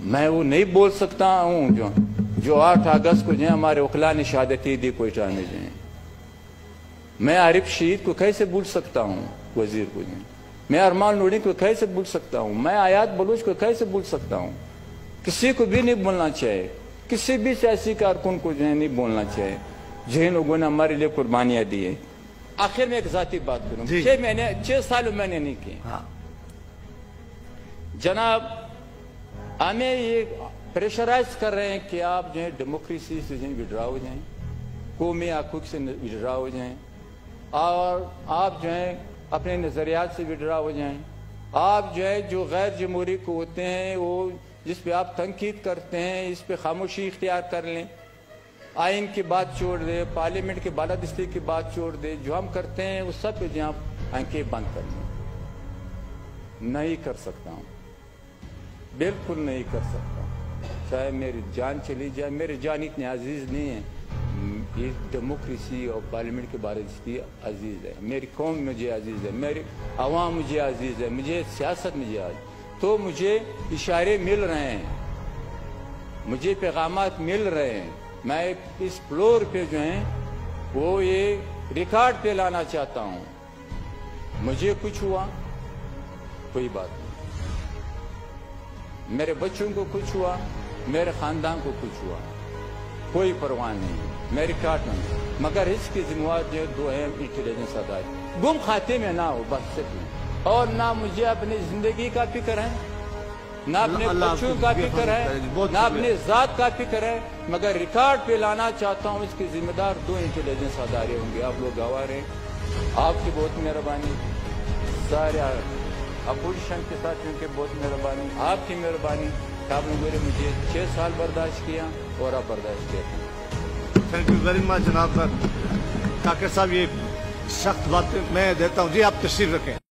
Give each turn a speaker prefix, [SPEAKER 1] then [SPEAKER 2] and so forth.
[SPEAKER 1] मैं वो नहीं बोल सकता हूँ जो जो आठ अगस्त को जो हमारे उखला ने शहादती दी कोयटा में जो मैं आरिफ शहीद को कैसे भूल सकता हूँ वज़ीर को जो मैं अरमान लोड़ी को कैसे भूल सकता हूँ? मैं आयात बलूच को कैसे भूल सकता हूँ? किसी को भी नहीं बोलना चाहिए। किसी भी सियासी कारकुन को जो है नहीं बोलना चाहिए। जिन लोगों ने हमारे लिए कुर्बानियाँ दी है। आखिर में एक जाती बात करूँ। छह महीने छह साल मैंने नहीं की हाँ। जनाब हमें ये प्रेशराइज कर रहे हैं कि आप जो है डेमोक्रेसी से जो विड्रा हो जाएँ कौमी हकूक से विड्रा हो जाएँ, और आप जो है अपने नज़रियात से विड्रा हो जाएँ। आप जो है जो गैर जमहूरी को होते हैं, वो जिस पे आप तनकीद करते हैं, इस पे खामोशी इख्तियार कर लें। आइन की बात छोड़ दे पार्लियामेंट की बालादस्ती की बात छोड़ दे, जो हम करते हैं उस सब पे जहाँ आँखें बंद कर लें। नहीं कर सकता हूँ। बिल्कुल नहीं कर सकता। चाहे मेरी जान चली जाए, मेरी जान इतनी अज़ीज़ नहीं है। ये डेमोक्रेसी और पार्लियामेंट के बारे में अज़ीज़ है। मेरी कौम मुझे अज़ीज़ है, मेरी आवाम मुझे अज़ीज़ है, मुझे सियासत मुझे आज। तो मुझे इशारे मिल रहे हैं, मुझे पैगाम मिल रहे हैं। मैं इस फ्लोर पे जो है, वो ये रिकॉर्ड पे लाना चाहता हूँ। मुझे कुछ हुआ, कोई बात नहीं। मेरे बच्चों को कुछ हुआ मेरे खानदान को कुछ हुआ। कोई परवाह नहीं मैं रिकॉर्ड नहीं मगर इसकी जिम्मेवार जो दो है इंटेलिजेंस अदारी गुम खाते में ना हो बस सिर्फ़ और ना मुझे अपनी ज़िंदगी का फ़िक्र है ना अपने बच्चों का फ़िक्र है ना अपने जात का फ़िक्र है। मगर रिकॉर्ड पे लाना चाहता हूँ इसकी जिम्मेदार दो इंटेलिजेंस अदारे होंगे। आप लोग गवाह रहे। आपकी बहुत मेहरबानी। सारे अपोजिशन के साथ उनके बहुत मेहरबानी। आपकी मेहरबानी। आपने मेरे मुझे छह साल बर्दाश्त किया और आप बर्दाश्त किया।
[SPEAKER 2] थैंक यू वेरी मच जनाब। काकर साहब, ये सख्त बात मैं देता हूँ। जी, आप तशरीफ़ रखें।